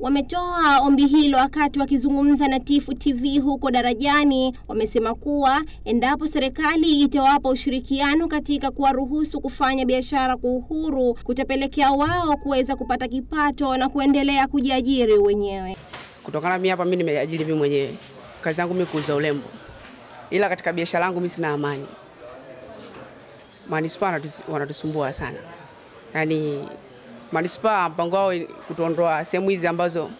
wametoa ombi hilo wakati wakizungumza na Tifu TV huko Darajani. Wamesema kuwa endapo serikali itawapa ushirikiano katika kuwaruhusu kufanya biashara kwa uhuru, kutapelekea wao kuweza kupata kipato na kuendelea kujiajiri wenyewe. Kutokana mimi hapa, mimi nimejiajiri mimi mwenyewe, kazi yangu mimi kuuza urembo, ila katika biashara yangu mimi sina amani. Manispaa wanatusumbua sana, yaani manispaa mpango wao kutuondoa sehemu hizi ambazo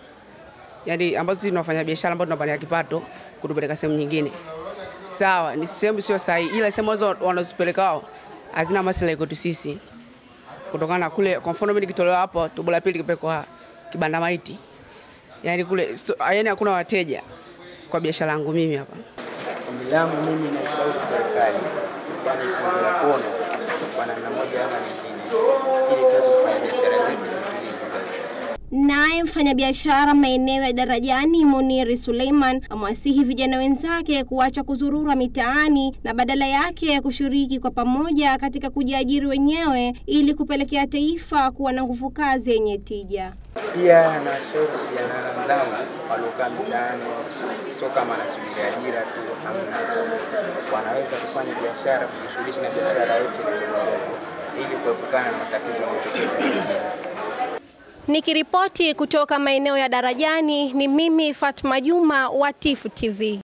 yani ambazo sisi tunafanya biashara ambazo tunapata kipato kutupeleka sehemu nyingine. Sawa, ni sehemu sio sahihi, ila sehemu hizo wanazopeleka wao hazina maslahi kwetu sisi, kutokana na kule. Kwa mfano mimi nikitolewa hapo tumbo la pili kipekwa kibanda maiti, yani kule yani hakuna wateja kwa biashara yangu mimi hapa. Ombi langu mimi nashauri serikali kwani mkono kwa namna moja ama nyingine, ili tuweze kufanya biashara zetu Naye mfanyabiashara maeneo ya Darajani Muniri Suleiman amewasihi vijana wenzake kuacha kuzurura mitaani na badala yake kushiriki kwa pamoja katika kujiajiri wenyewe ili kupelekea taifa kuwa na nguvu kazi yenye tija. Pia nawashauri vijana wenzangu waliokaa mitaani, sio kama anasubiri ajira tu, wanaweza kufanya biashara, kujishughulisha na biashara yote ili kuepukana na matatizo yanayotokea. Nikiripoti kutoka maeneo ya Darajani ni mimi Fatma Juma wa Tifu TV.